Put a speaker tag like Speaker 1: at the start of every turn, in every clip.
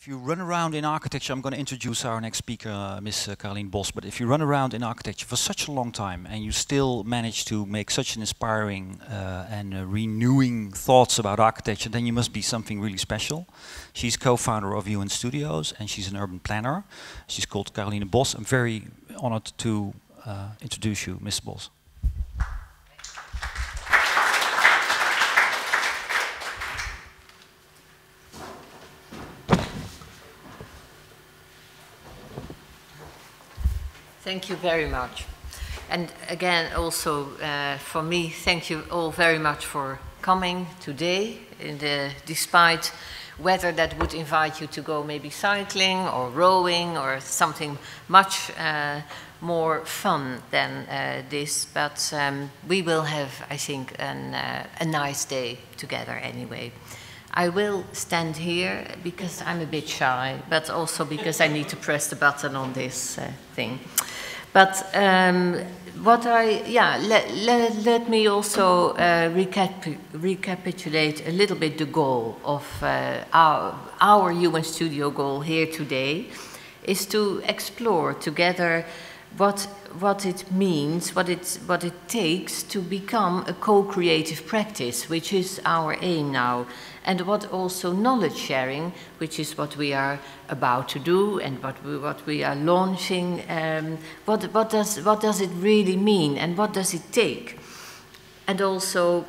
Speaker 1: If you run around in architecture, I'm going to introduce our next speaker, uh, Ms. Caroline Bos, but if you run around in architecture for such a long time and you still manage to make such an inspiring uh, and uh, renewing thoughts about architecture, then you must be something really special. She's co-founder of UN Studios and she's an urban planner. She's called Caroline Bos. I'm very honored to uh, introduce you, Ms. Bos.
Speaker 2: Thank you very much. And again, also uh, for me, thank you all very much for coming today, the, despite weather that would invite you to go maybe cycling or rowing or something much uh, more fun than uh, this. But um, we will have, I think, an, uh, a nice day together anyway. I will stand here because I'm a bit shy, but also because I need to press the button on this uh, thing. But um, what I, yeah, let, let, let me also uh, recap recapitulate a little bit the goal of uh, our, our UN Studio goal here today is to explore together what, what it means, what it, what it takes to become a co-creative practice, which is our aim now and what also knowledge sharing, which is what we are about to do and what we, what we are launching, um, what, what, does, what does it really mean and what does it take? And also,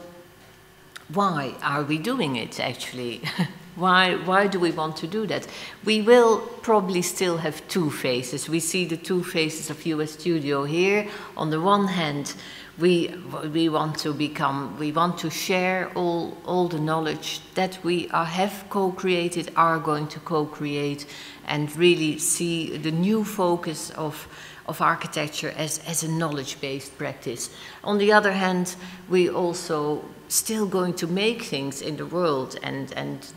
Speaker 2: why are we doing it actually? why, why do we want to do that? We will probably still have two phases. We see the two phases of UN Studio here. On the one hand, we, we want to become, we want to share all, all the knowledge that we are, have co-created, are going to co-create, and really see the new focus of, of architecture as, as a knowledge-based practice. On the other hand, we also still going to make things in the world, and, and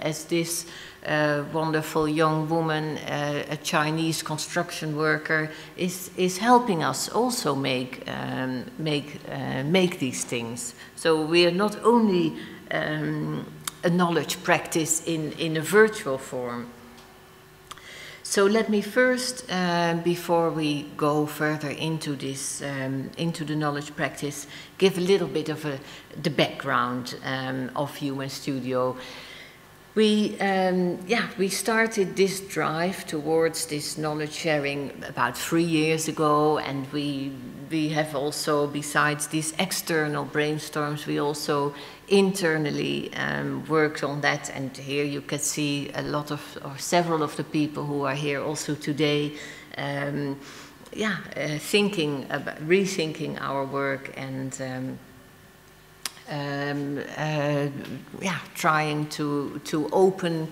Speaker 2: as this uh, wonderful young woman, uh, a Chinese construction worker, is, is helping us also make, um, make, uh, make these things. So we are not only um, a knowledge practice in, in a virtual form. So let me first, uh, before we go further into this, um, into the knowledge practice, give a little bit of a, the background um, of UN Studio. We, um, yeah, we started this drive towards this knowledge sharing about three years ago, and we we have also, besides these external brainstorms, we also internally um, worked on that. And here you can see a lot of, or several of the people who are here also today, um, yeah, uh, thinking about rethinking our work and. Um, uh, yeah, trying to, to open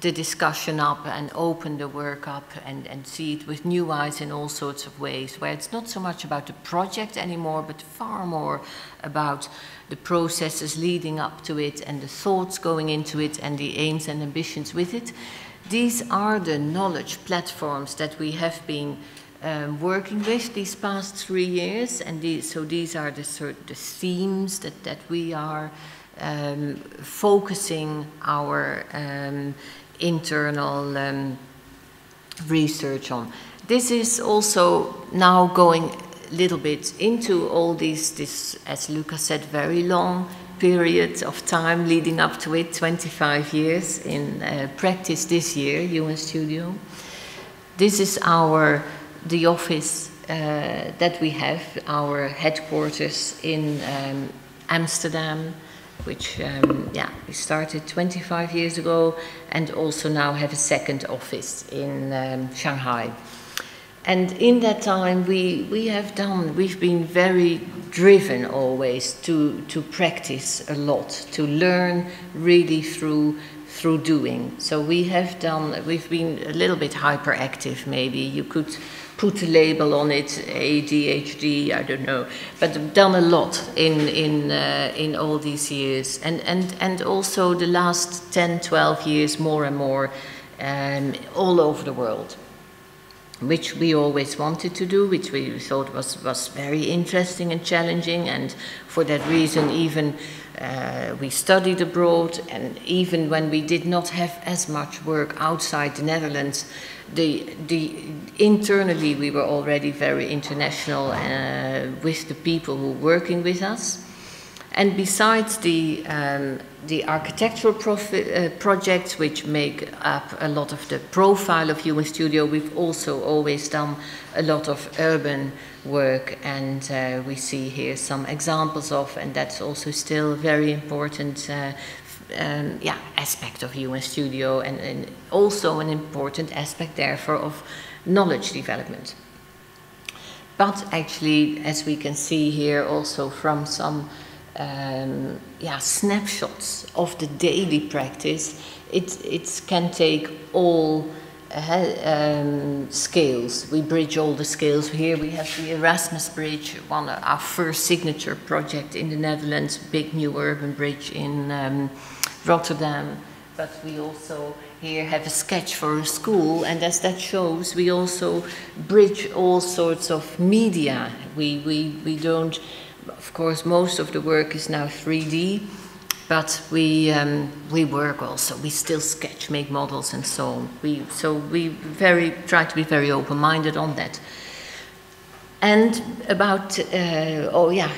Speaker 2: the discussion up and open the work up and, and see it with new eyes in all sorts of ways, where it's not so much about the project anymore, but far more about the processes leading up to it and the thoughts going into it and the aims and ambitions with it. These are the knowledge platforms that we have been um, working with these past three years, and these, so these are the sort the themes that that we are um, focusing our um, internal um, research on. This is also now going a little bit into all these, this, as Lucas said, very long period of time leading up to it, 25 years in uh, practice this year, UN Studio. This is our the office uh, that we have, our headquarters in um, Amsterdam, which um, yeah we started 25 years ago, and also now have a second office in um, Shanghai. And in that time, we, we have done, we've been very driven always to, to practice a lot, to learn really through, through doing. So we have done, we've been a little bit hyperactive maybe. You could put a label on it, ADHD, I don't know, but I've done a lot in, in, uh, in all these years. And, and, and also the last 10, 12 years, more and more, um, all over the world. which we always wanted to do, which we thought was, was very interesting and challenging, and for that reason, even uh, we studied abroad, and even when we did not have as much work outside the Netherlands, the, the internally we were already very international uh, with the people who were working with us. And besides the, um, the architectural uh, projects, which make up a lot of the profile of UN Studio, we've also always done a lot of urban work, and uh, we see here some examples of, and that's also still very important uh, um, yeah, aspect of UN Studio, and, and also an important aspect, therefore, of knowledge development. But actually, as we can see here, also from some um, yeah, snapshots of the daily practice, it, it can take all um, scales. We bridge all the scales. Here we have the Erasmus Bridge, one of our first signature project in the Netherlands, big new urban bridge in um, Rotterdam. But we also here have a sketch for a school, and as that shows, we also bridge all sorts of media. We, we, we don't of course, most of the work is now 3D, but we, um, we work also. We still sketch, make models, and so on. We, so we very try to be very open-minded on that. And about, uh, oh yeah,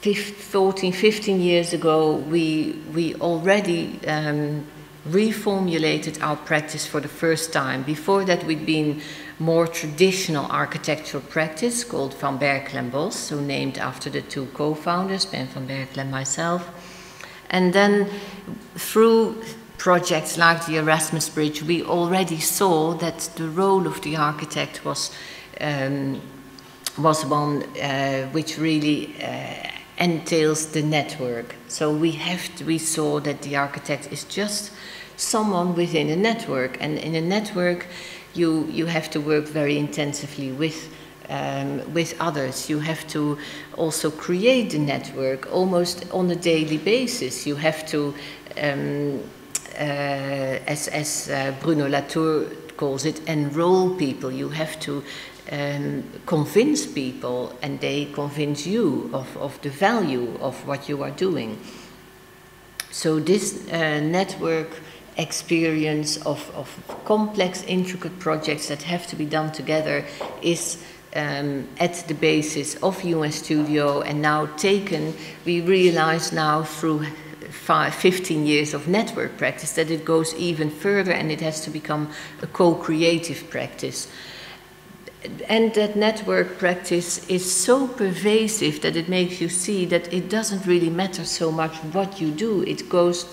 Speaker 2: 14, 15 years ago, we, we already um, reformulated our practice for the first time. Before that, we'd been more traditional architectural practice called Van Berkel and Bos, so named after the two co-founders, Ben van Berkel and myself. And then through projects like the Erasmus Bridge, we already saw that the role of the architect was, um, was one uh, which really uh, entails the network. So we have to, we saw that the architect is just someone within a network, and in a network, you, you have to work very intensively with, um, with others. You have to also create the network almost on a daily basis. You have to, um, uh, as, as uh, Bruno Latour calls it, enroll people. You have to um, convince people and they convince you of, of the value of what you are doing. So this uh, network experience of, of complex, intricate projects that have to be done together is um, at the basis of UN Studio and now taken, we realize now through five, 15 years of network practice that it goes even further and it has to become a co-creative practice. And that network practice is so pervasive that it makes you see that it doesn't really matter so much what you do. It goes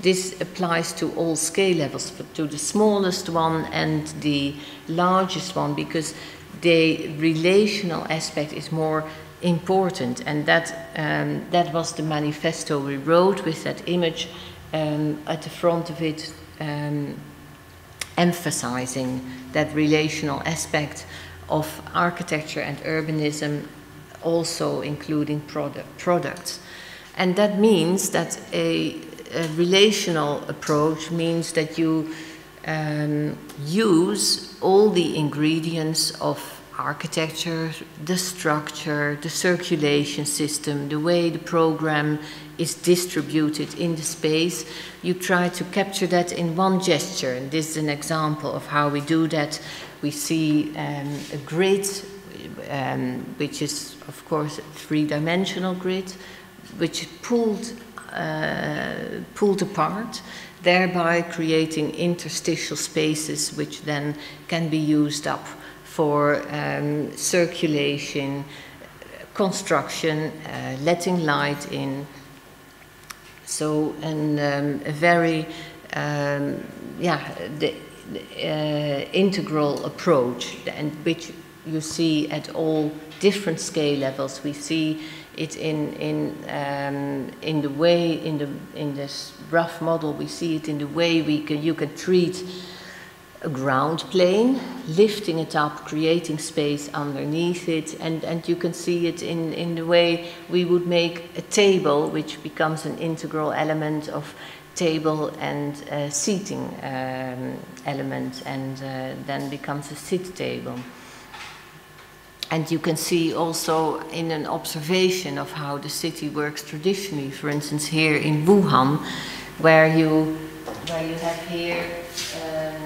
Speaker 2: this applies to all scale levels, to the smallest one and the largest one, because the relational aspect is more important. And that, um, that was the manifesto we wrote with that image um, at the front of it, um, emphasizing that relational aspect of architecture and urbanism, also including product, products. And that means that a a relational approach means that you um, use all the ingredients of architecture, the structure, the circulation system, the way the program is distributed in the space. You try to capture that in one gesture. And this is an example of how we do that. We see um, a grid, um, which is, of course, a three dimensional grid, which pulled uh, pulled apart, thereby creating interstitial spaces which then can be used up for um, circulation, construction, uh, letting light in. So, an, um, a very, um, yeah, the, uh, integral approach, and which you see at all different scale levels. We see it in in um, in the way in the in this rough model we see it in the way we can you can treat a ground plane, lifting it up, creating space underneath it, and, and you can see it in, in the way we would make a table, which becomes an integral element of table and uh, seating um, element, and uh, then becomes a sit table. And you can see also in an observation of how the city works traditionally, for instance, here in Wuhan, where you, where you have here um,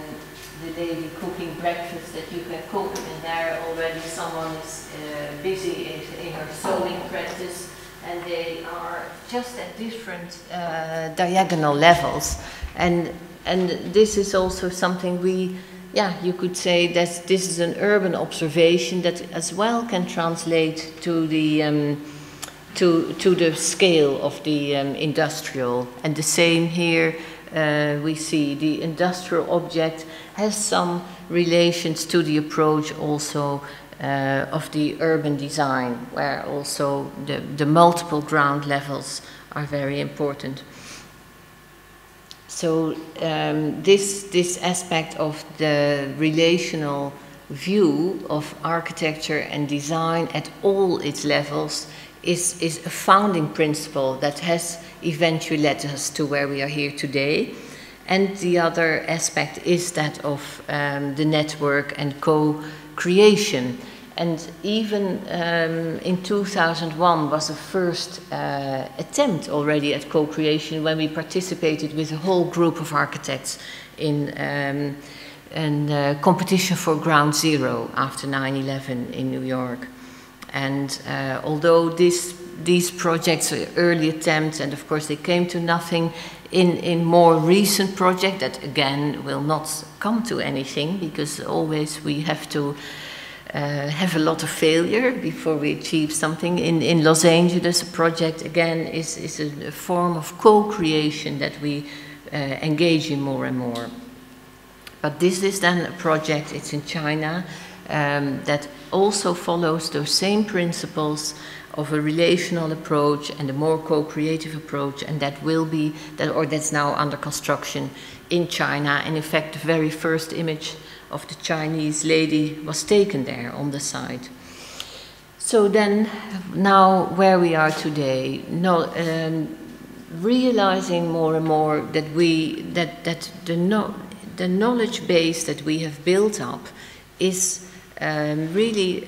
Speaker 2: the daily cooking breakfast that you can cook, and there already someone is uh, busy in, in, her sewing practice, and they are just at different uh, diagonal levels. And, and this is also something we, yeah, you could say that this is an urban observation that as well can translate to the. Um, to, to the scale of the um, industrial. And the same here, uh, we see the industrial object has some relations to the approach also uh, of the urban design, where also the, the multiple ground levels are very important. So um, this, this aspect of the relational view of architecture and design at all its levels is, is a founding principle that has eventually led us to where we are here today. And the other aspect is that of um, the network and co creation. And even um, in 2001 was the first uh, attempt already at co creation when we participated with a whole group of architects in um, a uh, competition for Ground Zero after 9 11 in New York. And uh, although this, these projects are early attempts, and of course they came to nothing, in, in more recent project that again will not come to anything because always we have to uh, have a lot of failure before we achieve something. In, in Los Angeles, a project again is, is a, a form of co-creation that we uh, engage in more and more. But this is then a project, it's in China, um, that also follows those same principles of a relational approach and a more co-creative approach, and that will be that, or that's now under construction in China. And in fact, the very first image of the Chinese lady was taken there on the site. So then, now where we are today, no, um, realizing more and more that we that that the no, the knowledge base that we have built up is um, really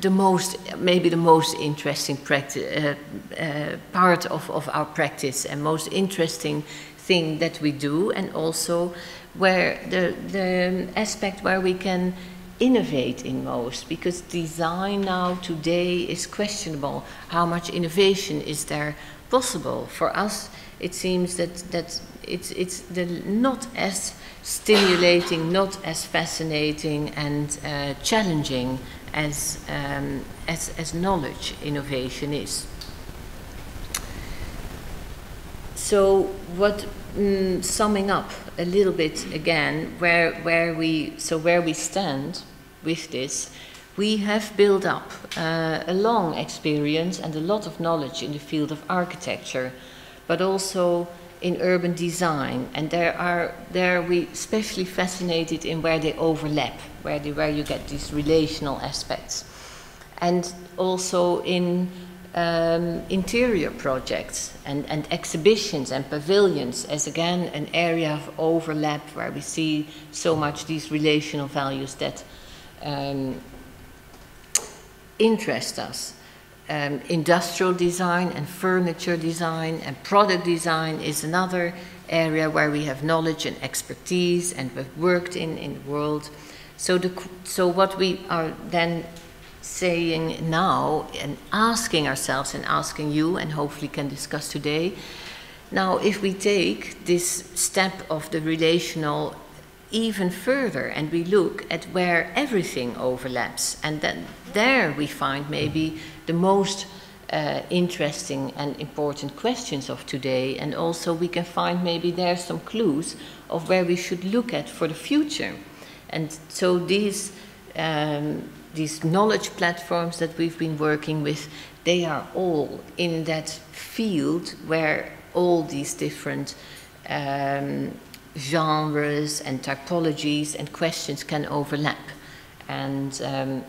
Speaker 2: the most, maybe the most interesting uh, uh, part of, of our practice and most interesting thing that we do, and also where the, the aspect where we can innovate in most, because design now today is questionable. How much innovation is there possible? For us, it seems that, that it's, it's the, not as stimulating, not as fascinating and uh, challenging as, um, as, as knowledge innovation is. So, what mm, summing up a little bit again, where, where we so where we stand with this, we have built up uh, a long experience and a lot of knowledge in the field of architecture, but also in urban design, and there are there we especially fascinated in where they overlap, where they, where you get these relational aspects, and also in um, interior projects and, and exhibitions and pavilions as again an area of overlap where we see so much these relational values that um, interest us um, industrial design and furniture design and product design is another area where we have knowledge and expertise and we've worked in in the world. So, the, so what we are then saying now and asking ourselves and asking you and hopefully can discuss today, now if we take this step of the relational even further and we look at where everything overlaps and then there we find maybe the most uh, interesting and important questions of today, and also we can find maybe there some clues of where we should look at for the future. And so these um, these knowledge platforms that we've been working with, they are all in that field where all these different um, genres and typologies and questions can overlap. And um,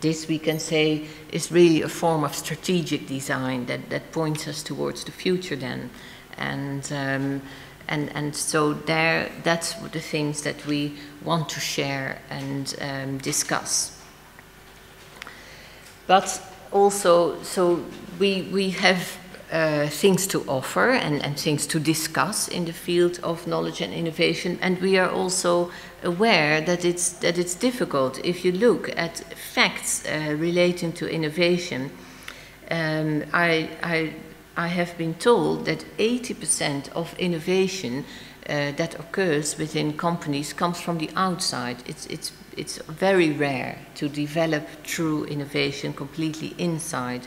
Speaker 2: this we can say is really a form of strategic design that, that points us towards the future then. And, um, and, and so there, that's the things that we want to share and um, discuss. But also, so we, we have uh, things to offer and, and things to discuss in the field of knowledge and innovation, and we are also aware that it's, that it's difficult. If you look at facts uh, relating to innovation, um, I, I, I have been told that 80% of innovation uh, that occurs within companies comes from the outside. It's, it's, it's very rare to develop true innovation completely inside.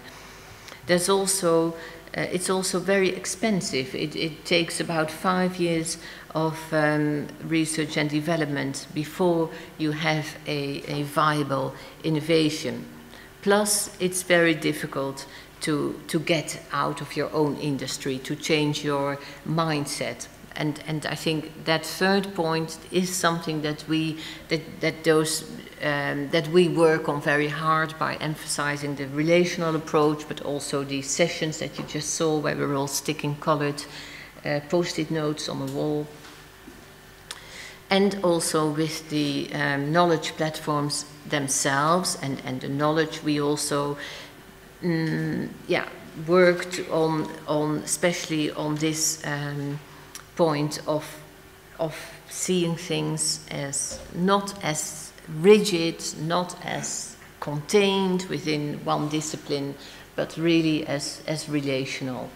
Speaker 2: There's also uh, it's also very expensive. It, it, takes about five years of um, research and development before you have a, a, viable innovation. Plus, it's very difficult to, to get out of your own industry, to change your mindset and and I think that third point is something that we that that those um, that we work on very hard by emphasizing the relational approach, but also the sessions that you just saw where we're all sticking colored uh, post-it notes on the wall, and also with the um, knowledge platforms themselves and and the knowledge we also mm, yeah worked on on especially on this. Um, point of, of seeing things as not as rigid, not as contained within one discipline, but really as, as relational.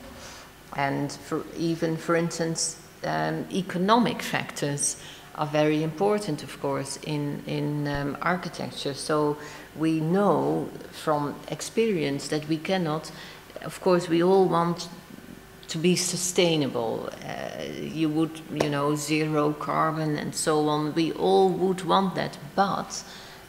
Speaker 2: And for even, for instance, um, economic factors are very important, of course, in, in um, architecture. So we know from experience that we cannot, of course, we all want to be sustainable. Uh, you would, you know, zero carbon and so on. We all would want that, but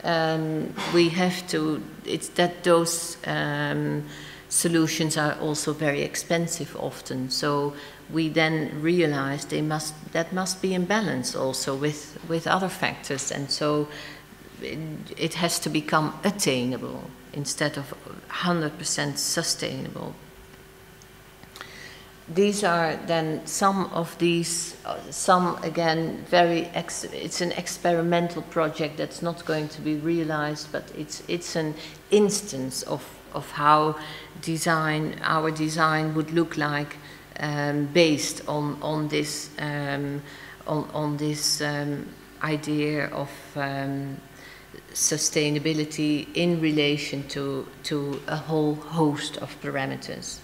Speaker 2: um, we have to. It's that those um, solutions are also very expensive often. So we then realize they must that must be in balance also with with other factors, and so it, it has to become attainable instead of 100% sustainable. These are then some of these, some again, very, it's an experimental project that's not going to be realized, but it's, it's an instance of, of how design, our design would look like um, based on, on this, um, on, on this um, idea of um, sustainability in relation to, to a whole host of parameters.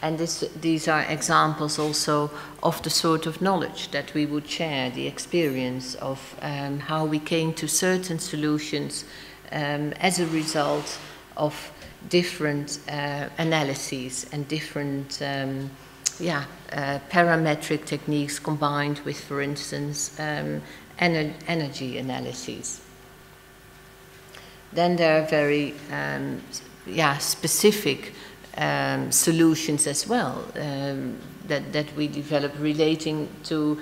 Speaker 2: And this, these are examples also of the sort of knowledge that we would share, the experience of um, how we came to certain solutions um, as a result of different uh, analyses and different um, yeah, uh, parametric techniques combined with, for instance, um, ener energy analyses. Then there are very um, yeah, specific um, solutions as well um, that, that we develop relating to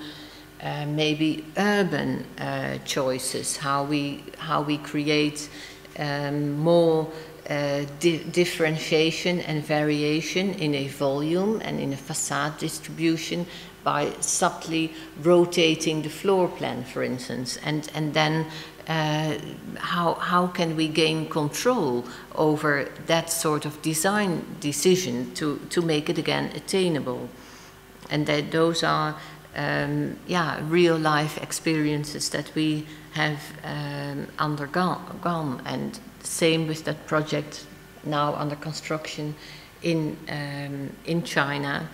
Speaker 2: uh, maybe urban uh, choices, how we, how we create um, more uh, di differentiation and variation in a volume and in a facade distribution by subtly rotating the floor plan, for instance, and, and then uh, how, how can we gain control over that sort of design decision to, to make it again attainable? And that those are um, yeah, real life experiences that we have um, undergone. And same with that project now under construction in, um, in China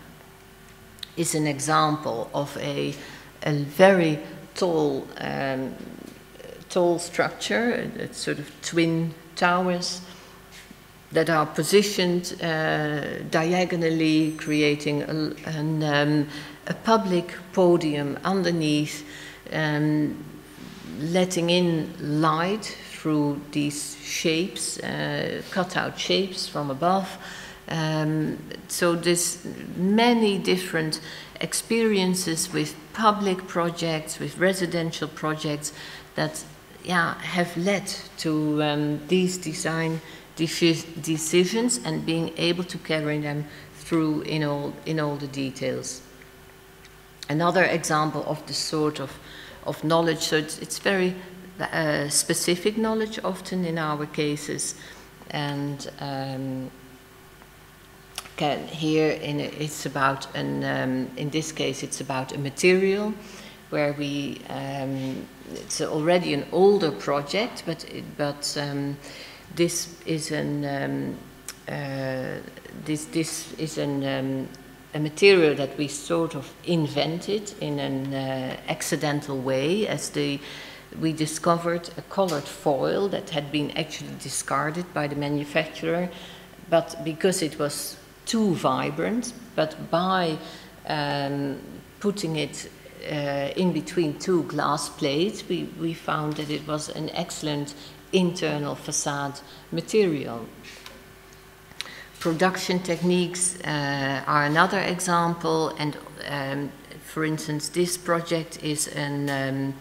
Speaker 2: is an example of a, a very tall um, tall structure, it's sort of twin towers that are positioned uh, diagonally, creating a, an, um, a, public podium underneath, um, letting in light through these shapes, uh, cut out shapes from above, Um, so there's many different experiences with public projects, with residential projects that yeah, have led to um, these design decisions and being able to carry them through in all, in all the details. Another example of the sort of, of knowledge, so it's, it's very uh, specific knowledge often in our cases, and um, can, here in, it's about an, um, in this case it's about a material where we, um, it's already an older project, but, it, but um, this is an, um, uh, this, this is an, um, a material that we sort of invented in an uh, accidental way as the we discovered a colored foil that had been actually discarded by the manufacturer but because it was too vibrant, but by um, putting it uh, in between two glass plates, we, we found that it was an excellent internal facade material. Production techniques uh, are another example, and um, for instance, this project is an, um,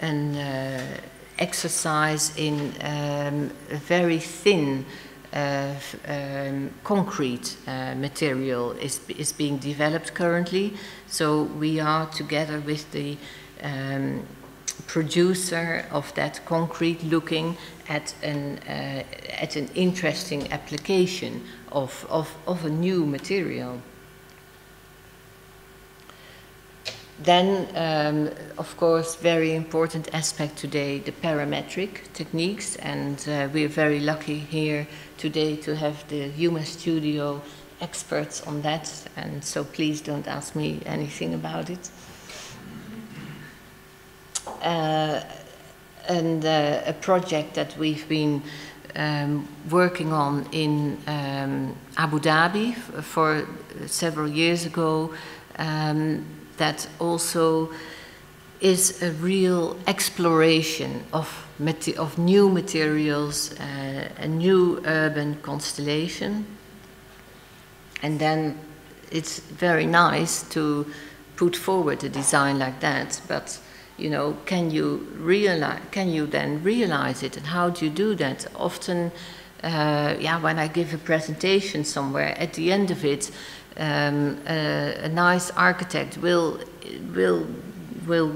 Speaker 2: an uh, exercise in um, a very thin uh, um, concrete uh, material is, is being developed currently. So we are together with the um, producer of that concrete looking at an, uh, at an interesting application of, of, of a new material. Then, um, of course, very important aspect today, the parametric techniques, and uh, we're very lucky here today to have the UN Studio experts on that, and so please don't ask me anything about it. Uh, and uh, a project that we've been um, working on in um, Abu Dhabi for several years ago. Um, that also is a real exploration of, of new materials, uh, a new urban constellation. And then it's very nice to put forward a design like that, but you know, can you realize, can you then realize it, and how do you do that? Often, uh, yeah, when I give a presentation somewhere, at the end of it, um, a, a nice architect will will will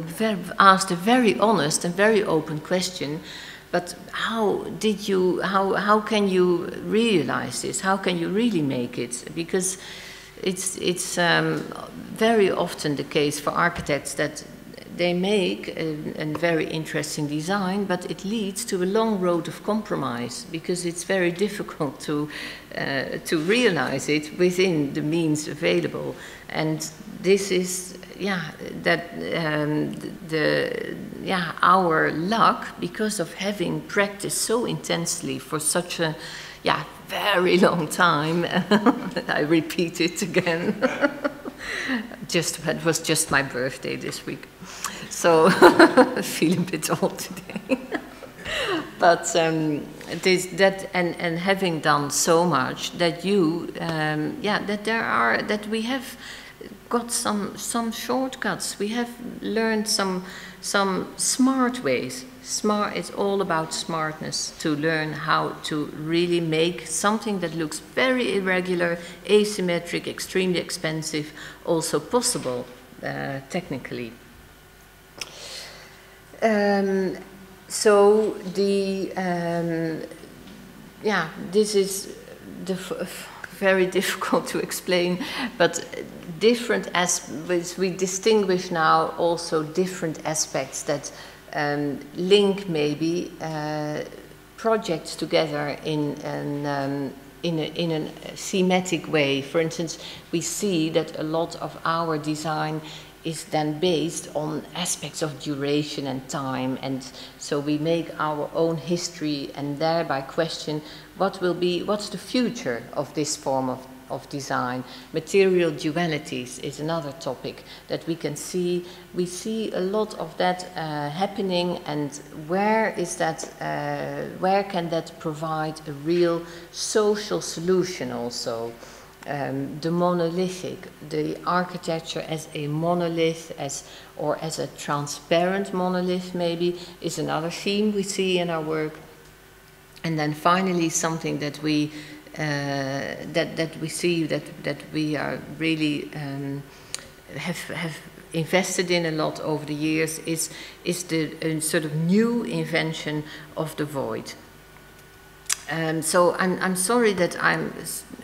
Speaker 2: ask a very honest and very open question. But how did you, how, how can you realize this? How can you really make it? Because it's, it's um, very often the case for architects that they make a, a, very interesting design, but it leads to a long road of compromise because it's very difficult to, uh, to realize it within the means available. And this is yeah, that um, the yeah our luck because of having practiced so intensely for such a yeah very long time. I repeat it again. just it was just my birthday this week, so I feel a bit old today. but um, this, that and and having done so much that you um, yeah that there are that we have got some, some shortcuts. We have learned some, some smart ways. Smart, it's all about smartness to learn how to really make something that looks very irregular, asymmetric, extremely expensive, also possible uh, technically. Um, so the um, yeah, this is very difficult to explain, but different aspects, we distinguish now also different aspects that um, link maybe uh, projects together in an, um, in, a, in a thematic way. For instance, we see that a lot of our design is then based on aspects of duration and time and so we make our own history and thereby question what will be what's the future of this form of of design. Material dualities is another topic that we can see. We see a lot of that uh, happening, and where is that? Uh, where can that provide a real social solution also? Um, the monolithic, the architecture as a monolith, as or as a transparent monolith, maybe, is another theme we see in our work. And then finally, something that we that that we see that that we are really um, have have invested in a lot over the years is is the sort of new invention of the void. Um, so I'm, I'm sorry that I'm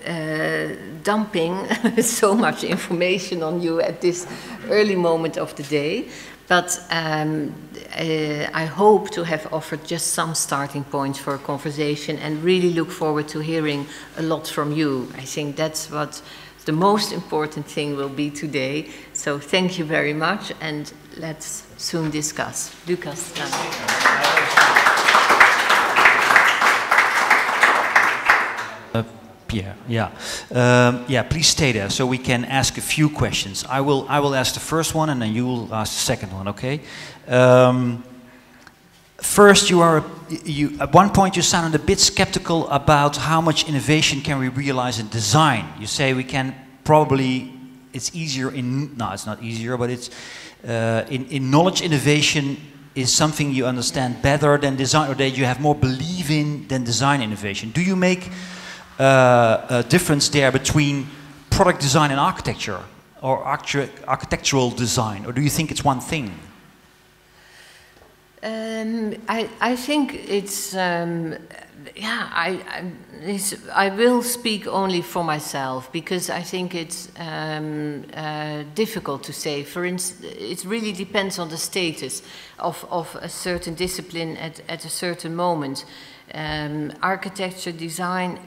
Speaker 2: uh, dumping so much information on you at this early moment of the day, but um, uh, I hope to have offered just some starting points for a conversation and really look forward to hearing a lot from you. I think that's what the most important thing will be today. So thank you very much and let's soon discuss. Lucas.
Speaker 1: Pierre, yeah. Um, yeah, please stay there so we can ask a few questions. I will, I will ask the first one and then you will ask the second one, okay? Um, first, you are, you, at one point you sounded a bit skeptical about how much innovation can we realize in design. You say we can probably, it's easier in, no, it's not easier, but it's, uh, in, in knowledge innovation is something you understand better than design, or that you have more belief in than design innovation. Do you make uh, a difference there between product design and architecture or architectural design, or do you think it's one thing?
Speaker 2: Um, I, I think it's, um, yeah, I, I, I, will speak only for myself because I think it's um, uh, difficult to say. For instance, it really depends on the status of, of a certain discipline at, at a certain moment. Um, architecture, design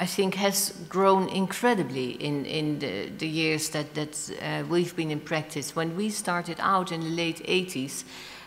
Speaker 2: I think has grown incredibly in, in the, the years that, that uh, we've been in practice. When we started out in the late 80s,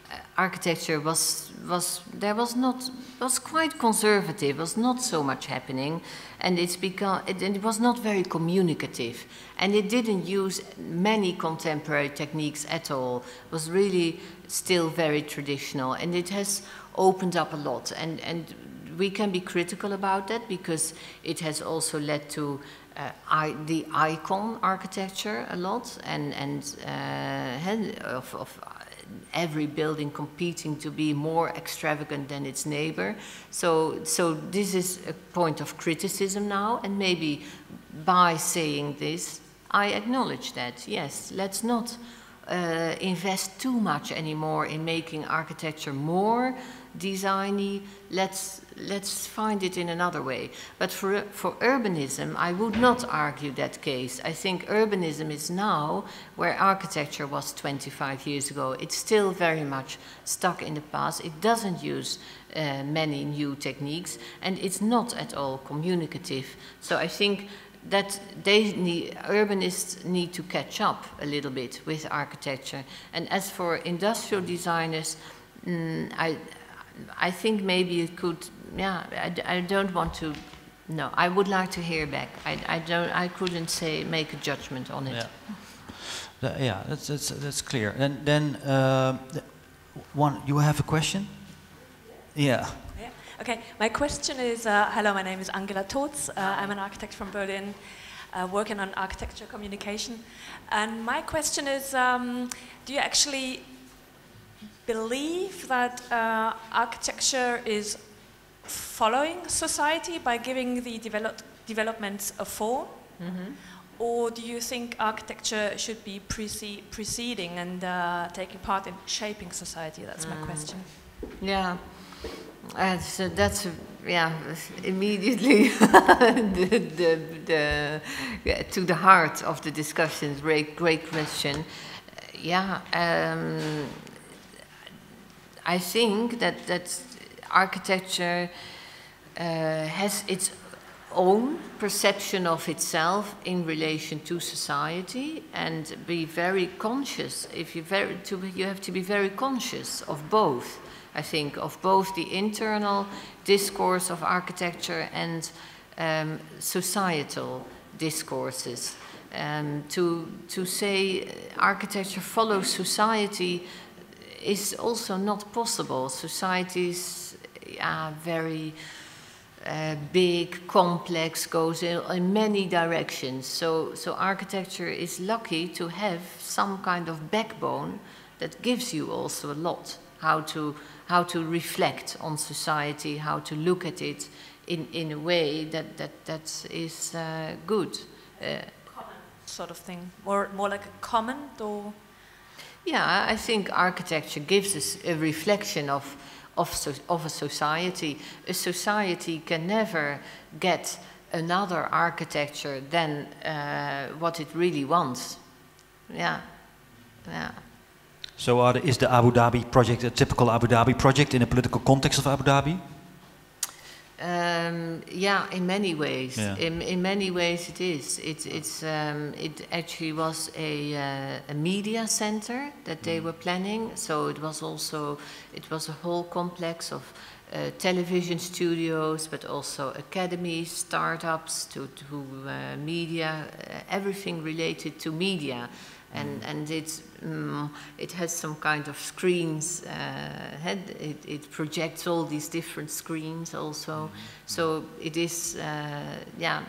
Speaker 2: uh, architecture was, was, there was not, was quite conservative, was not so much happening, and it's become, it, and it was not very communicative. And it didn't use many contemporary techniques at all. It was really still very traditional, and it has opened up a lot. And, and we can be critical about that because it has also led to uh, I, the icon architecture a lot and, and uh, of, of, every building competing to be more extravagant than its neighbor. So, so this is a point of criticism now and maybe by saying this, I acknowledge that, yes, let's not uh, invest too much anymore in making architecture more designy, let's, let's find it in another way. But for, for urbanism, I would not argue that case. I think urbanism is now where architecture was 25 years ago. It's still very much stuck in the past. It doesn't use uh, many new techniques, and it's not at all communicative. So I think that they need, urbanists need to catch up a little bit with architecture. And as for industrial designers, mm, I, I think maybe it could, yeah, I, I don't want to, no, I would like to hear back. I, I don't, I couldn't say, make a judgment on it.
Speaker 1: Yeah, yeah that's, that's, that's clear. And then, uh, one, you have a question? Yeah.
Speaker 3: yeah. Okay, my question is, uh, hello, my name is Angela Totz. Uh, I'm an architect from Berlin, uh, working on architecture communication. And my question is, um, do you actually believe that uh, architecture is following society by giving the develop developments a form? Mm -hmm. Or do you think architecture should be prece preceding and uh, taking part in shaping society? That's mm. my question.
Speaker 2: Yeah. Uh, so that's yeah immediately the, the, the, yeah, to the heart of the discussions. Great, great question. Yeah, um, I think that, that architecture uh, has its own perception of itself in relation to society and be very conscious if you very to, you have to be very conscious of both i think of both the internal discourse of architecture and um, societal discourses. Um, to, to say architecture follows society is also not possible. Societies are very uh, big, complex, goes in, in, many directions. So, so architecture is lucky to have some kind of backbone that gives you also a lot. How to, how to reflect on society, how to look at it in, in a way that, that, that is uh, good. Uh,
Speaker 3: common sort of thing, more, more like a comment or?
Speaker 2: Yeah, I think architecture gives us a reflection of, of, of a society. A society can never get another architecture than uh, what it really wants. Yeah, yeah.
Speaker 1: So the, is the Abu Dhabi project a typical Abu Dhabi project in a political context of Abu Dhabi?
Speaker 2: Um, yeah, in many ways. Yeah. In, in many ways, it is. It, it's, um, it actually was a, uh, a media center that they mm. were planning. So it was also it was a whole complex of uh, television studios, but also academies, startups, to, to uh, media, uh, everything related to media and and it's um, it has some kind of screens uh, it, it projects all these different screens also. Mm. So it is uh, yeah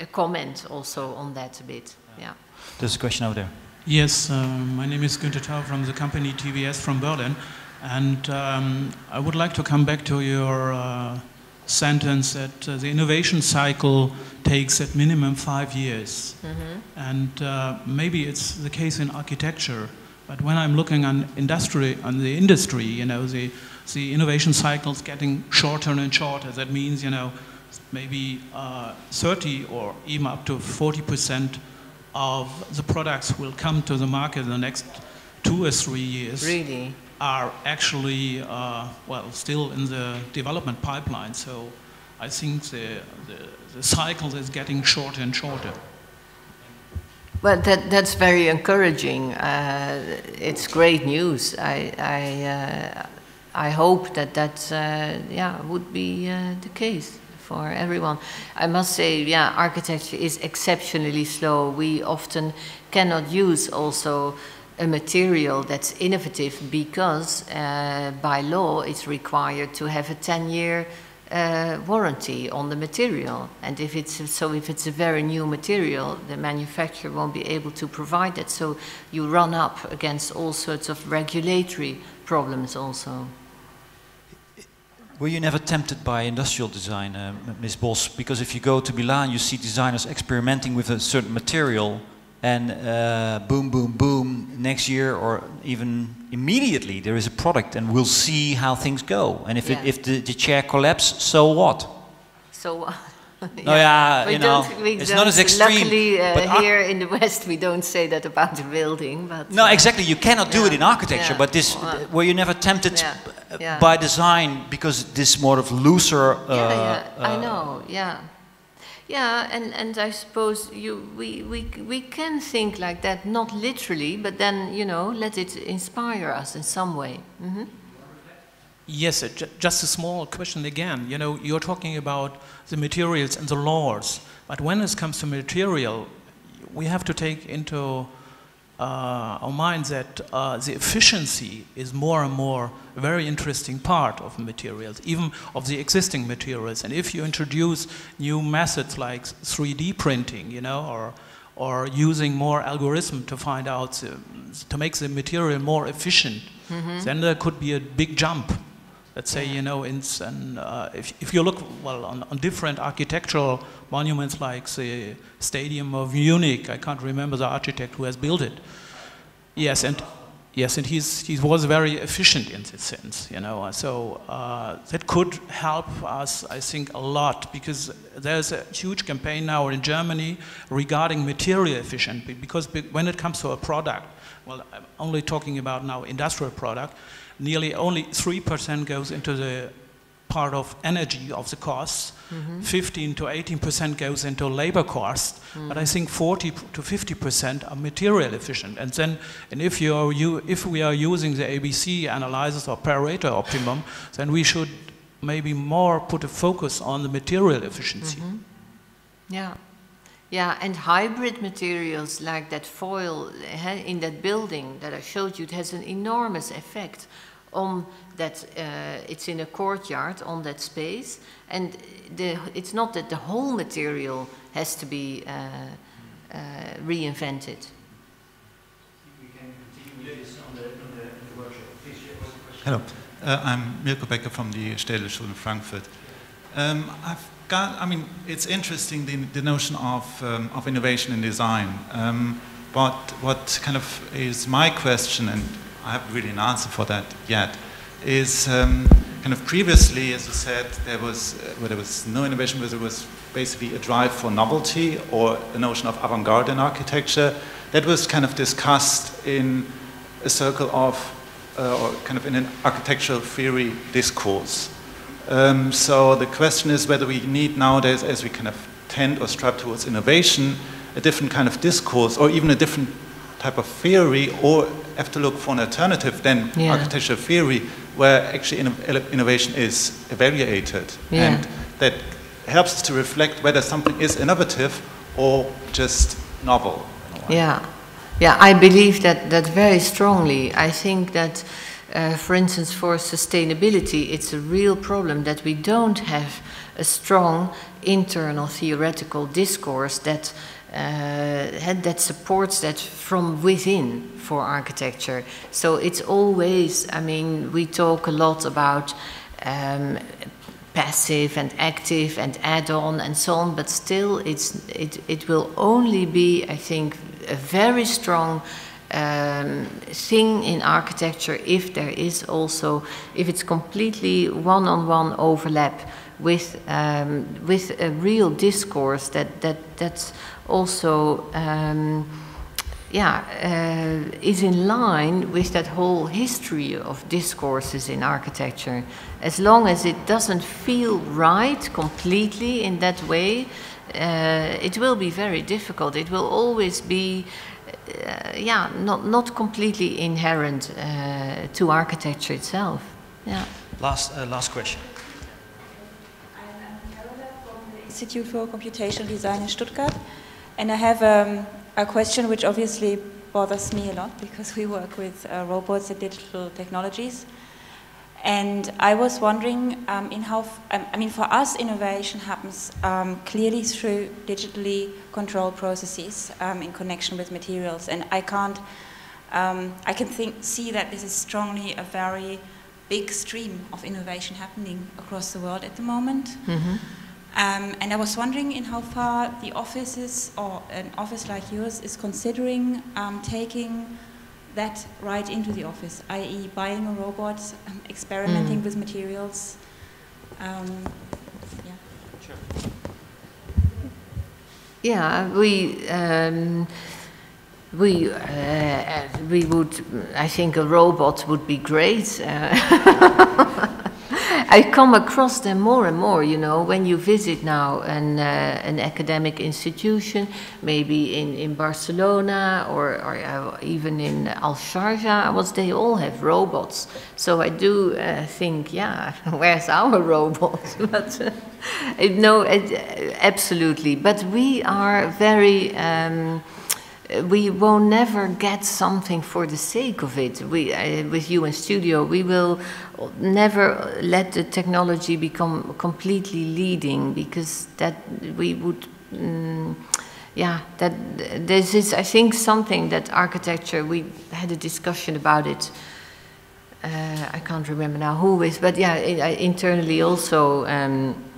Speaker 2: a comment also on that a bit yeah.
Speaker 1: there's a question over there.
Speaker 4: Yes uh, my name is Günther Tau from the company TVS from Berlin. And um, I would like to come back to your uh, sentence that uh, the innovation cycle takes at minimum five years. Mm-hmm. And uh, maybe it's the case in architecture, but when I'm looking on industry, on the industry, you know, the, the innovation cycle is getting shorter and shorter. That means, you know, maybe uh, 30 or even up to 40 percent of the products will come to the market in the next two or three years.
Speaker 2: Really?
Speaker 4: are actually, uh, well, still in the development pipeline. So I think the, the, the, cycle is getting shorter and shorter.
Speaker 2: Well, that, that's very encouraging. Uh, it's great news. I, I, uh, I hope that that uh, yeah, would be uh, the case for everyone. I must say, yeah, architecture is exceptionally slow. We often cannot use also a material that's innovative because uh, by law it's required to have a 10 year uh, warranty on the material. And if it's so, if it's a very new material, the manufacturer won't be able to provide it. So you run up against all sorts of regulatory problems also.
Speaker 1: Were you never tempted by industrial design, uh, Ms. Bos? Because if you go to Milan, you see designers experimenting with a certain material and uh, boom, boom, boom, next year or even immediately there is a product and we'll see how things go. And if, yeah. it, if the, the chair collapses, so what?
Speaker 2: So
Speaker 1: yeah. No, yeah, we you know, it's not as extreme.
Speaker 2: Luckily, uh, here in the West, we don't say that about the building. But
Speaker 1: no, uh, exactly. You cannot yeah, do it in architecture. But this, well, were you never tempted by design because this more of looser?
Speaker 2: yeah, yeah. I uh, know. Yeah. Yeah, and, and I suppose you, we, we, we can think like that, not literally, but then, you know, let it inspire us in some way. Mm -hmm.
Speaker 4: Yes, just a small question again. You know, you're talking about the materials and the laws, but when it comes to material, we have to take into our minds that uh, the efficiency is more and more a very interesting part of materials, even of the existing materials. And if you introduce new methods like 3D printing, you know, or or using more algorithm to find out to make the material more efficient, mm -hmm. then there could be a big jump let's say, you know, in, and, uh, if, if you look, well, on, on, different architectural monuments like the Stadium of Munich, I can't remember the architect who has built it. Yes, and yes, and he's, he was very efficient in that sense, you know. So uh, that could help us, I think, a lot because there's a huge campaign now in Germany regarding material efficiency because when it comes to a product, well, I'm only talking about now industrial product, nearly only 3% goes into the part of energy of the costs. Mm -hmm. 15 to 18% goes into labor cost, mm -hmm. but I think 40 to 50% are material efficient. And then, and if you are you, if we are using the ABC analysis or Pareto optimum, then we should maybe more put a focus on the material efficiency. Mm -hmm.
Speaker 2: Yeah. Yeah, and hybrid materials like that foil eh, in that building that I showed you, it has an enormous effect on that, uh, it's in a courtyard on that space. And the, it's not that the whole material has to be uh, uh, reinvented.
Speaker 5: Hello, uh, I'm Mirko Becker from the Städelschule in Frankfurt. Um, I've got, I mean, it's interesting the, the notion of, um, of innovation in design. Um, but what kind of is my question, and I haven't really an answer for that yet, is um, kind of previously, as you said, there was, uh, well, there was no innovation, but there was basically a drive for novelty or a notion of avant-garde in architecture. That was kind of discussed in a circle of, uh, or kind of in an architectural theory discourse. Um, so the question is whether we need nowadays, as we kind of tend or strive towards innovation, a different kind of discourse or even a different type of theory, or have to look for an alternative than yeah. architectural theory, where actually innovation is evaluated. Yeah. And that helps us to reflect whether something is innovative or just novel.
Speaker 2: Yeah, yeah, I believe that, that very strongly. I think that uh, for instance, for sustainability, it's a real problem that we don't have a strong internal theoretical discourse that uh, that supports that from within for architecture. So it's always, I mean, we talk a lot about um, passive and active and add-on and so on, but still, it's it it will only be, I think, a very strong um, thing in architecture if there is also, if it's completely one-on-one -on -one overlap with, um, with a real discourse that, that, that's also, um, yeah, uh, is in line with that whole history of discourses in architecture. As long as it doesn't feel right completely in that way, uh, it will be very difficult. It will always be uh, yeah, not, not completely inherent uh, to architecture itself. Yeah.
Speaker 1: Last, uh, last question.
Speaker 6: I'm from the Institute for Computational Design in Stuttgart, and I have um, a question which obviously bothers me a lot because we work with uh, robots and digital technologies. And I was wondering um, in how, um, I mean, for us, innovation happens um, clearly through digitally controlled processes um, in connection with materials. And I can't, um, I can think, see that this is strongly a very big stream of innovation happening across the world at the moment. Mm -hmm. And I was wondering in how far the offices or an office like yours is considering taking that right into the office, i.e., buying a robot, um, experimenting mm. with materials. Um,
Speaker 2: yeah. Sure. Yeah, we. Um, we uh, we would I think a robot would be great. Uh I come across them more and more, you know, when you visit now an, uh, an academic institution, maybe in, in Barcelona or, or uh, even in Al Sharjah, was they all have robots. So I do uh, think, yeah, where's our robot? but uh, no, absolutely. But we are very. Um, we will never get something for the sake of it. We, uh, with UN Studio, we will never let the technology become completely leading because that we would, um, yeah, that this is, I think, something that architecture, we had a discussion about it. Uh, I can't remember now who is, but yeah, internally also. Um,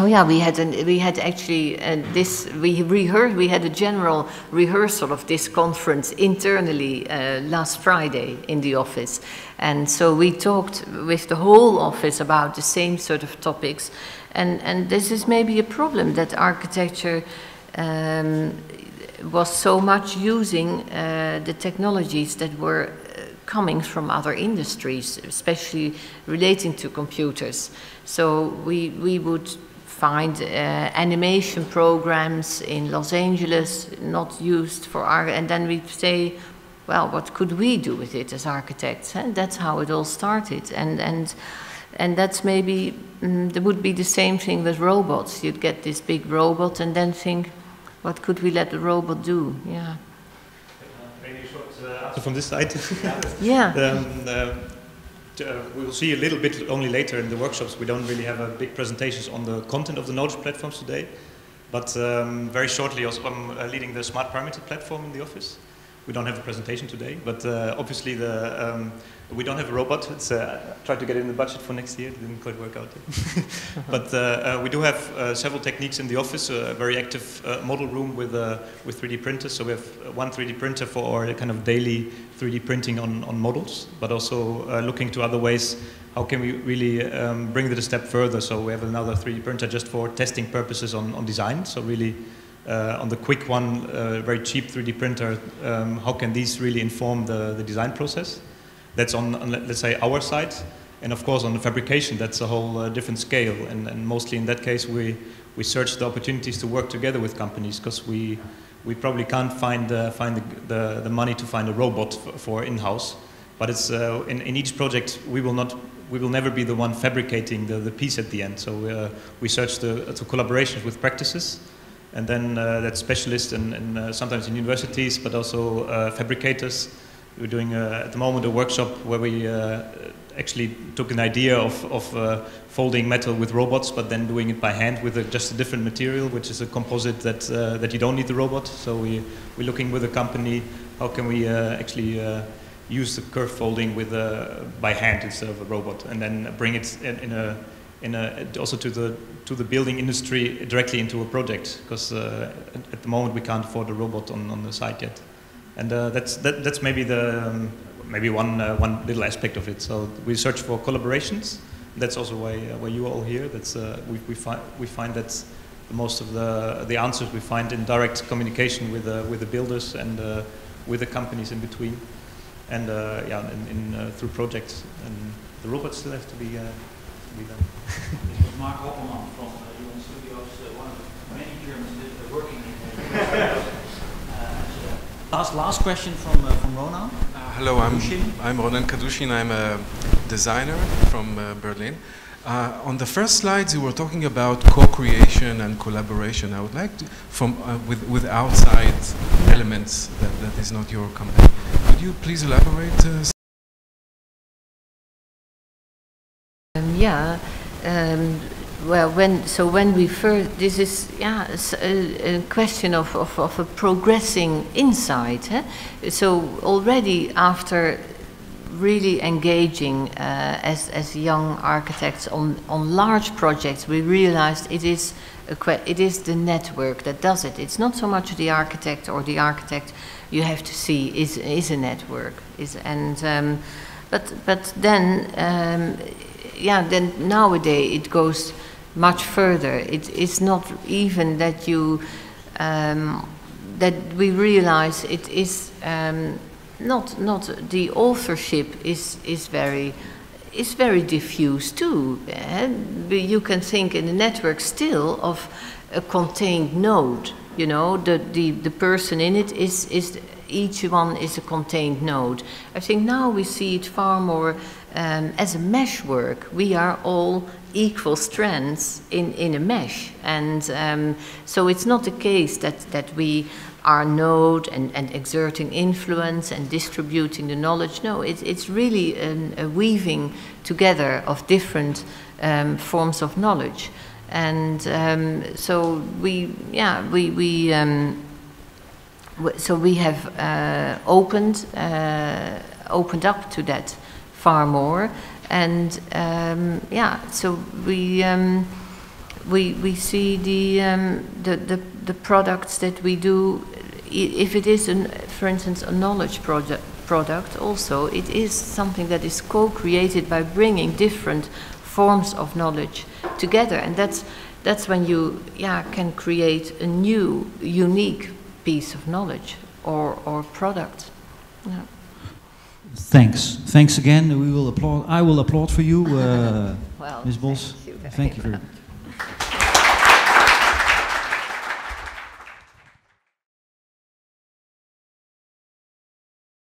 Speaker 2: Oh yeah, we had an, we had actually uh, this we rehearsed we had a general rehearsal of this conference internally uh, last Friday in the office, and so we talked with the whole office about the same sort of topics, and and this is maybe a problem that architecture. Um, was so much using uh, the technologies that were uh, coming from other industries, especially relating to computers. So we, we would find uh, animation programs in Los Angeles not used for art, and then we say, well, what could we do with it as architects? And that's how it all started, and and and that's maybe mm, there would be the same thing with robots. You'd get this big robot, and then think, What could we let the robot do? Yeah.
Speaker 7: Maybe short uh, answer from this side.
Speaker 2: Yeah.
Speaker 7: um, uh, we will see a little bit only later in the workshops. We don't really have a big presentations on the content of the knowledge platforms today. But um, very shortly, also, I'm uh, leading the smart parameter platform in the office. We don't have a presentation today, but uh, obviously the, um, we don't have a robot. It's, uh, I tried to get it in the budget for next year. It didn't quite work out. but uh, uh, we do have uh, several techniques in the office. A very active uh, model room with uh, with 3D printers. So we have one 3D printer for our kind of daily 3D printing on, on models, but also uh, looking to other ways. How can we really um, bring it a step further? So we have another 3D printer just for testing purposes on, on design. So really uh, on the quick one, uh, very cheap 3D printer, um, how can these really inform the, the design process? That's on, on, let- let's say, our side. And of course, on the fabrication, that's a whole uh, different scale. And, and mostly in that case, we, we search the opportunities to work together with companies because we, we probably can't find, uh, find the, the, the money to find a robot for, for in-house. But it's, uh, in, in each project, we will, not, we will never be the one fabricating the, the piece at the end. So uh, we search the, to collaborations with practices and then uh, that's specialists and, and uh, sometimes in universities, but also uh, fabricators. We're doing at the moment a workshop where we actually took an idea of, of uh, folding metal with robots, but then doing it by hand with a, just a different material, which is a composite that uh, that you don't need the robot. So we we're looking with a company how can we uh, actually uh, use the curve folding with uh, by hand instead of a robot, and then bring it in, in a in a, also to the to the building industry directly into a project because uh, at, at the moment we can't afford a robot on, on the site yet, and uh, that's that, that's maybe the um, maybe one uh, one little aspect of it. So we search for collaborations. That's also why uh, why you are all here. That's uh, we we find we find that most of the the answers we find in direct communication with uh, with the builders and uh, with the companies in between, and uh, yeah, in, in uh, through projects. And the robots still have to be. Uh, be done.
Speaker 1: This was Marc Hoppermann from uh, Lyon Studios, uh, one of the many Germans working in uh, Last, last question from, uh, from Ronan.
Speaker 8: Hello, I'm, I'm Ronan Kadushin. I'm a designer from uh, Berlin. Uh, on the first slides, you were talking about co-creation and collaboration. I would like to, from uh, with with outside elements that, that is not your company. Could you please elaborate? Uh,
Speaker 2: Um, yeah. Um, well, when so when we first, this is yeah a, a question of, of, of a progressing insight. eh? So already after really engaging uh, as as young architects on on large projects, we realized it is it is the network that does it. It's not so much the architect or the architect. You have to see is is a network is and. Um, but but then um, yeah then nowadays it goes much further it, it's not even that you um, that we realize it is um, not not the authorship is is very is very diffuse too eh? You can think in the network still of a contained node you know the the, the person in it is is each one is a contained node. I think now we see it far more um, as a meshwork. We are all equal strands in, in a mesh. And um, so it's not the case that, that we are node and, and exerting influence and distributing the knowledge. No, it, it's really an, a weaving together of different um, forms of knowledge. And um, so we, yeah, we, we um, so we have uh, opened uh, opened up to that far more, and um, yeah, so we um, we we see the, um, the the the products that we do. If it is, an, for instance, a knowledge project product, also it is something that is co-created by bringing different forms of knowledge together, and that's that's when you yeah can create a new, unique piece of knowledge or, or product. Yeah.
Speaker 1: Thanks. Thanks again. We will applaud. I will applaud for you, uh,
Speaker 2: Well,
Speaker 1: Ms. Bos.
Speaker 2: thank you very
Speaker 1: Thank you
Speaker 2: much.
Speaker 1: much.